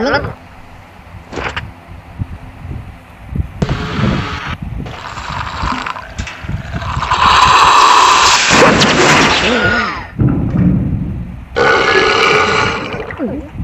Look. 嗯